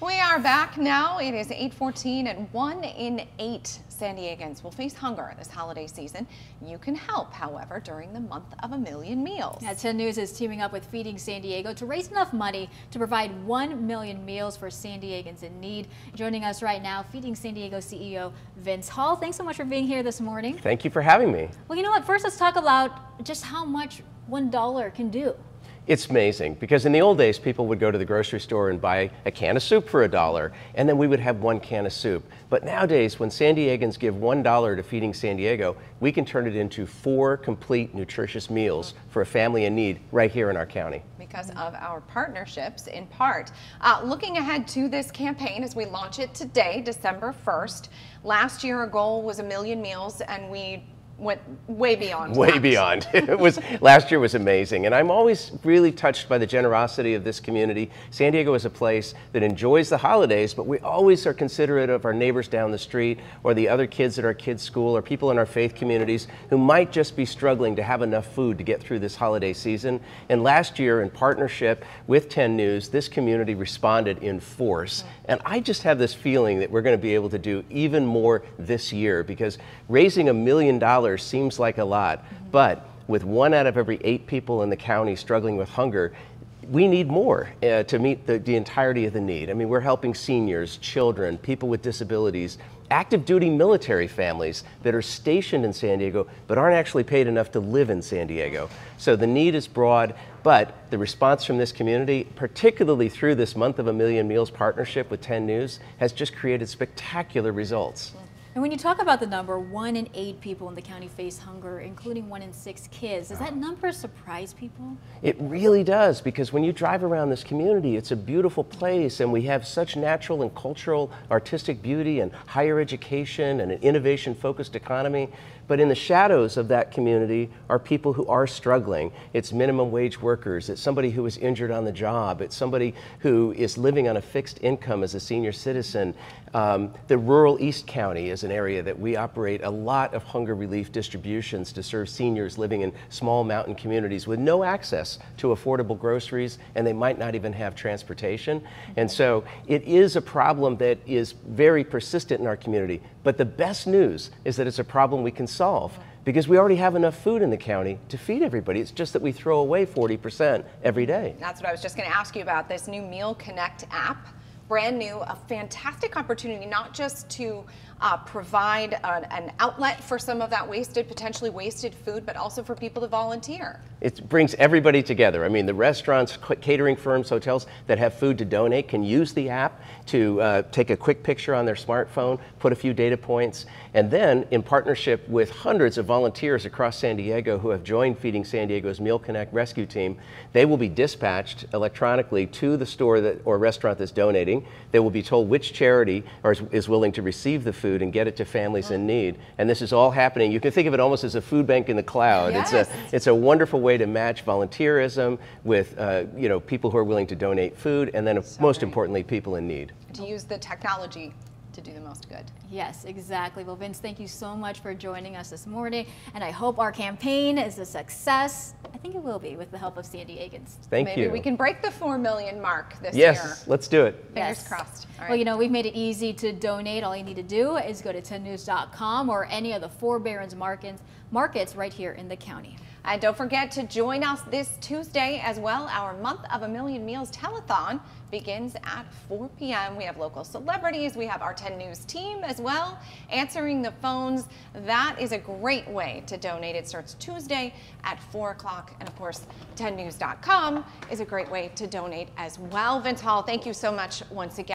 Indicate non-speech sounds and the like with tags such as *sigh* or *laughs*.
We are back now. It is 814 and one in eight San Diegans will face hunger this holiday season. You can help, however, during the month of a million meals. Yeah, 10 News is teaming up with Feeding San Diego to raise enough money to provide 1 million meals for San Diegans in need. Joining us right now, Feeding San Diego CEO Vince Hall. Thanks so much for being here this morning. Thank you for having me. Well, you know what? First, let's talk about just how much $1 can do. It's amazing because in the old days, people would go to the grocery store and buy a can of soup for a dollar, and then we would have one can of soup. But nowadays, when San Diegans give one dollar to Feeding San Diego, we can turn it into four complete nutritious meals for a family in need right here in our county. Because of our partnerships, in part. Uh, looking ahead to this campaign as we launch it today, December 1st. Last year, our goal was a million meals, and we went way beyond. Way that. beyond. *laughs* it was last year was amazing, and I'm always really touched by the generosity of this community. San Diego is a place that enjoys the holidays, but we always are considerate of our neighbors down the street, or the other kids at our kids' school, or people in our faith communities who might just be struggling to have enough food to get through this holiday season. And last year, in partnership with 10 News, this community responded in force, mm-hmm. and I just have this feeling that we're going to be able to do even more this year because raising a million dollars seems like a lot, but with one out of every eight people in the county struggling with hunger, we need more uh, to meet the, the entirety of the need. I mean, we're helping seniors, children, people with disabilities, active duty military families that are stationed in San Diego but aren't actually paid enough to live in San Diego. So the need is broad, but the response from this community, particularly through this Month of a Million Meals partnership with 10 News, has just created spectacular results. And when you talk about the number, one in eight people in the county face hunger, including one in six kids. Does that number surprise people? It really does, because when you drive around this community, it's a beautiful place, and we have such natural and cultural, artistic beauty, and higher education, and an innovation focused economy. But in the shadows of that community are people who are struggling. It's minimum wage workers, it's somebody who is injured on the job, it's somebody who is living on a fixed income as a senior citizen. Um, the rural East County is an area that we operate a lot of hunger relief distributions to serve seniors living in small mountain communities with no access to affordable groceries, and they might not even have transportation. And so it is a problem that is very persistent in our community. But the best news is that it's a problem we can solve because we already have enough food in the county to feed everybody. It's just that we throw away 40% every day. That's what I was just going to ask you about this new Meal Connect app brand new, a fantastic opportunity not just to uh, provide an, an, outlet for some of that wasted, potentially wasted food, but also for people to volunteer. It brings everybody together. I mean, the restaurants, catering firms, hotels that have food to donate can use the app to uh, take a quick picture on their smartphone, put a few data points, and then in partnership with hundreds of volunteers across San Diego who have joined Feeding San Diego's Meal Connect rescue team, they will be dispatched electronically to the store that, or restaurant that's donating they will be told which charity is, is willing to receive the food and get it to families in need. And this is all happening. You can think of it almost as a food bank in the cloud. Yes. It's, a, it's a wonderful way to match volunteerism with uh, you know, people who are willing to donate food and then so most great. importantly, people in need. To use the technology to do the most good. Yes, exactly. Well, Vince, thank you so much for joining us this morning, and I hope our campaign is a success. I think it will be with the help of San Diegans. Thank Maybe you. Maybe we can break the 4 million mark this yes, year. Yes, let's do it. Fingers yes. crossed. Well, you know, we've made it easy to donate. All you need to do is go to 10news.com or any of the four Barons markets, markets right here in the county. And don't forget to join us this Tuesday as well. Our Month of a Million Meals telethon begins at 4 p.m. We have local celebrities. We have our 10 News team as well answering the phones. That is a great way to donate. It starts Tuesday at 4 o'clock. And of course, 10news.com is a great way to donate as well. Vince Hall, thank you so much once again.